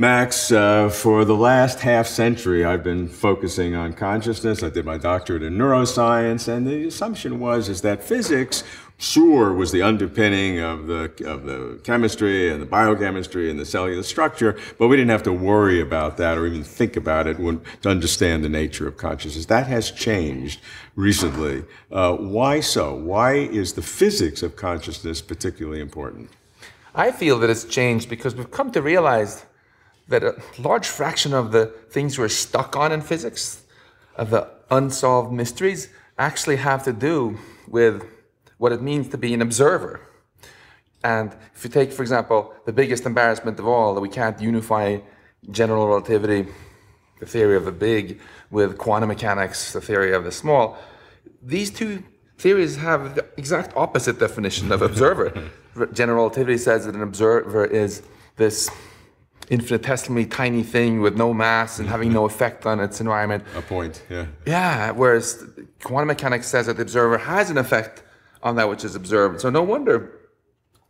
Max, uh, for the last half century, I've been focusing on consciousness. I did my doctorate in neuroscience, and the assumption was is that physics sure was the underpinning of the of the chemistry and the biochemistry and the cellular structure, but we didn't have to worry about that or even think about it when, to understand the nature of consciousness. That has changed recently. Uh, why so? Why is the physics of consciousness particularly important? I feel that it's changed because we've come to realize that a large fraction of the things we're stuck on in physics, of the unsolved mysteries, actually have to do with what it means to be an observer. And if you take, for example, the biggest embarrassment of all, that we can't unify general relativity, the theory of the big, with quantum mechanics, the theory of the small, these two theories have the exact opposite definition of observer. general relativity says that an observer is this infinitesimally tiny thing with no mass and having no effect on its environment. A point, yeah. Yeah, whereas quantum mechanics says that the observer has an effect on that which is observed. So no wonder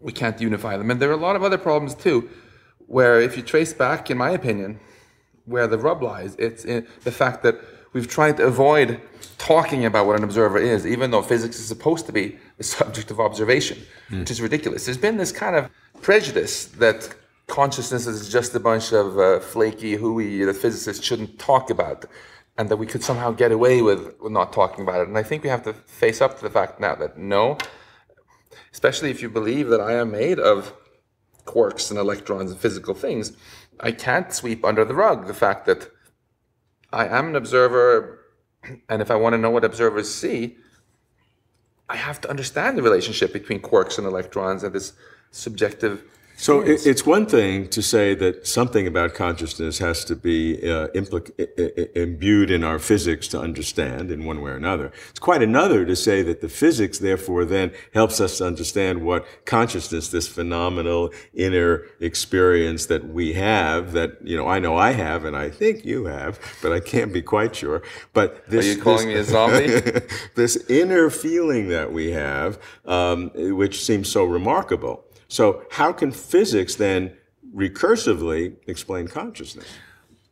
we can't unify them. And there are a lot of other problems too, where if you trace back, in my opinion, where the rub lies, it's in the fact that we've tried to avoid talking about what an observer is, even though physics is supposed to be the subject of observation, mm. which is ridiculous. There's been this kind of prejudice that consciousness is just a bunch of uh, flaky hooey that physicists shouldn't talk about, and that we could somehow get away with, with not talking about it. And I think we have to face up to the fact now that no, especially if you believe that I am made of quarks and electrons and physical things, I can't sweep under the rug the fact that I am an observer, and if I want to know what observers see, I have to understand the relationship between quarks and electrons and this subjective so it's one thing to say that something about consciousness has to be uh, imbued in our physics to understand in one way or another. It's quite another to say that the physics, therefore, then helps us to understand what consciousness, this phenomenal inner experience that we have, that you know I know I have, and I think you have, but I can't be quite sure. But this, are you calling this, me a zombie? this inner feeling that we have, um, which seems so remarkable. So, how can physics then recursively explain consciousness?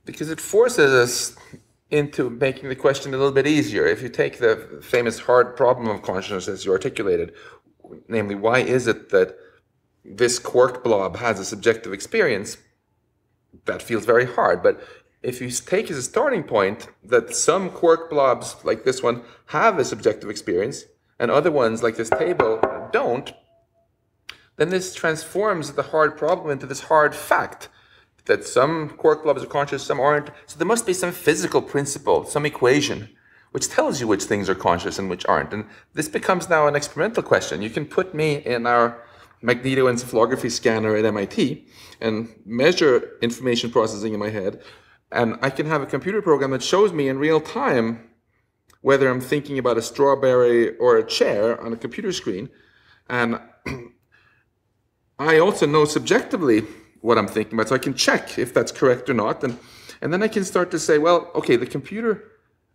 Because it forces us into making the question a little bit easier. If you take the famous hard problem of consciousness as you articulated, namely, why is it that this quark blob has a subjective experience? That feels very hard. But if you take as a starting point that some quark blobs, like this one, have a subjective experience, and other ones, like this table, don't, then this transforms the hard problem into this hard fact that some quark blobs are conscious, some aren't. So there must be some physical principle, some equation, which tells you which things are conscious and which aren't. And this becomes now an experimental question. You can put me in our magnetoencephalography scanner at MIT and measure information processing in my head, and I can have a computer program that shows me in real time whether I'm thinking about a strawberry or a chair on a computer screen. And I also know subjectively what I'm thinking about, so I can check if that's correct or not, and and then I can start to say, well, okay, the computer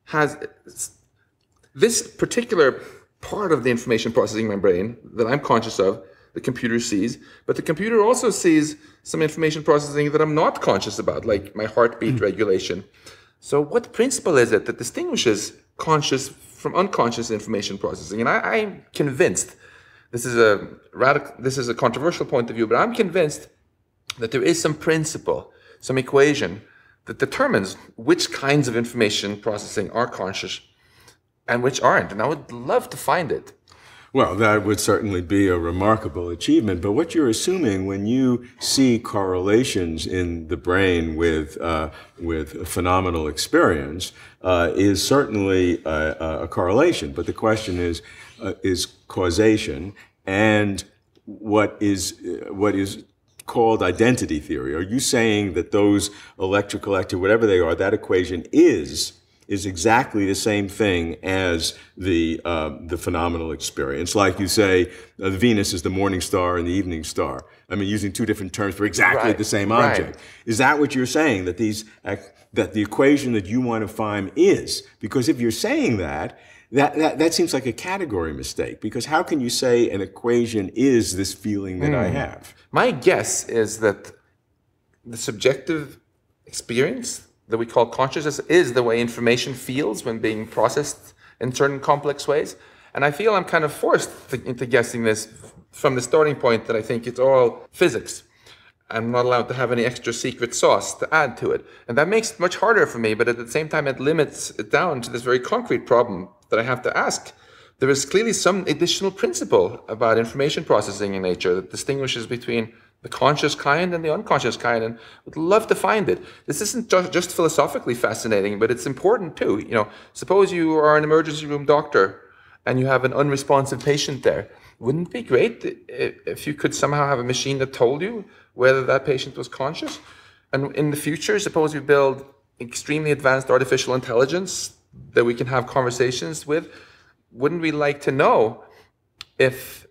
has this particular part of the information processing in my brain that I'm conscious of. The computer sees, but the computer also sees some information processing that I'm not conscious about, like my heartbeat mm. regulation. So, what principle is it that distinguishes conscious from unconscious information processing? And I, I'm convinced this is a radical, this is a controversial point of view, but I'm convinced that there is some principle, some equation that determines which kinds of information processing are conscious and which aren't. And I would love to find it. Well, that would certainly be a remarkable achievement. But what you're assuming when you see correlations in the brain with uh, with phenomenal experience uh, is certainly a, a, correlation. But the question is, uh, is causation and what is uh, what is called identity theory. Are you saying that those electrical activity, whatever they are, that equation is is exactly the same thing as the uh, the phenomenal experience? Like you say, uh, Venus is the morning star and the evening star. I mean, using two different terms for exactly right. the same object. Right. Is that what you're saying? That these that the equation that you want to find is? Because if you're saying that, that, that, that seems like a category mistake because how can you say an equation is this feeling that mm. I hmm. have? My guess is that the subjective experience that we call consciousness is the way information feels when being processed in certain complex ways. And I feel I'm kind of forced into guessing this from the starting point that I think it's all physics. I'm not allowed to have any extra secret sauce to add to it. And that makes it much harder for me, but at the same time, it limits it down to this very concrete problem that I have to ask. There is clearly some additional principle about information processing in nature that distinguishes between the conscious kind and the unconscious kind, and would love to find it. This isn't just, just philosophically fascinating, but it's important too. You know, suppose you are an emergency room doctor and you have an unresponsive patient there. Wouldn't it be great if you could somehow have a machine that told you whether that patient was conscious? And in the future, suppose we build extremely advanced artificial intelligence that we can have conversations with. Wouldn't we like to know if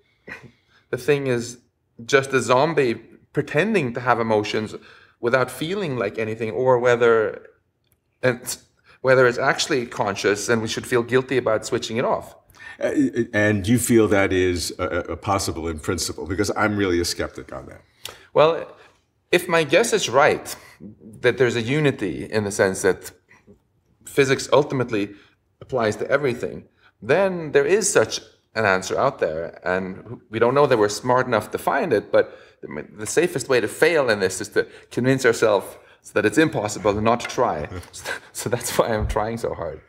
the thing is just a zombie pretending to have emotions without feeling like anything, or whether it's, whether it's actually conscious and we should feel guilty about switching it off. Uh, and you feel that is a, a possible in principle? Because I'm really a skeptic on that. Well, if my guess is right, that there's a unity in the sense that physics ultimately applies to everything, then there is such an answer out there. And we don't know that we're smart enough to find it, but the safest way to fail in this is to convince ourselves that it's impossible and not to try. so that's why I'm trying so hard.